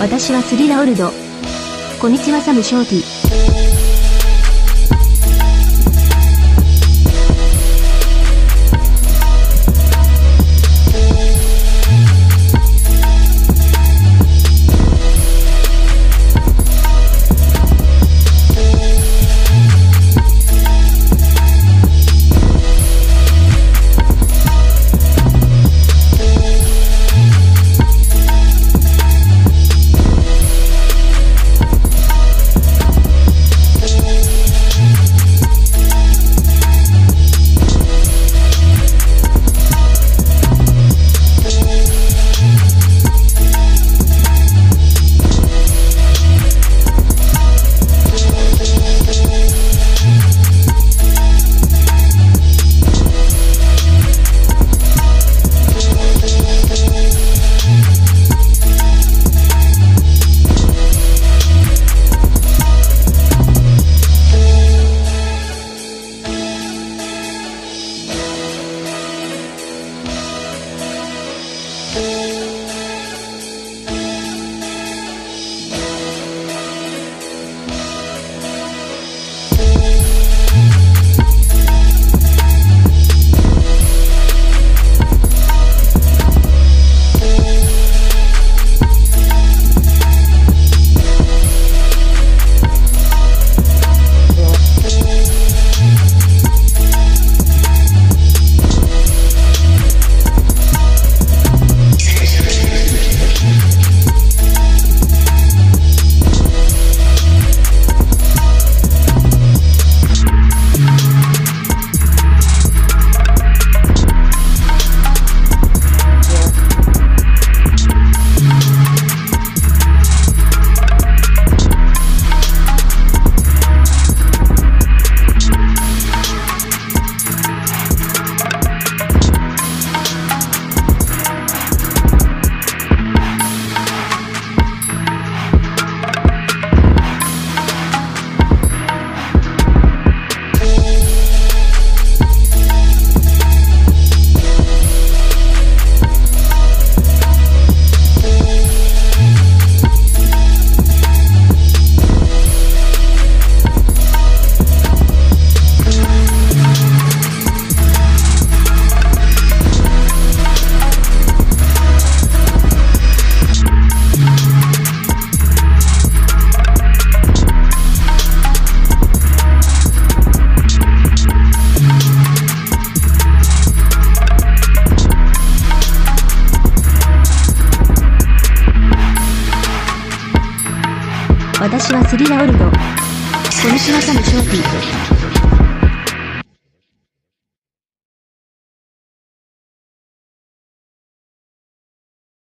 私はスリラオルド。こんにちはサムショーティ。私はスリラオルド。小西中の勝利。